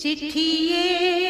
चिट्ठिए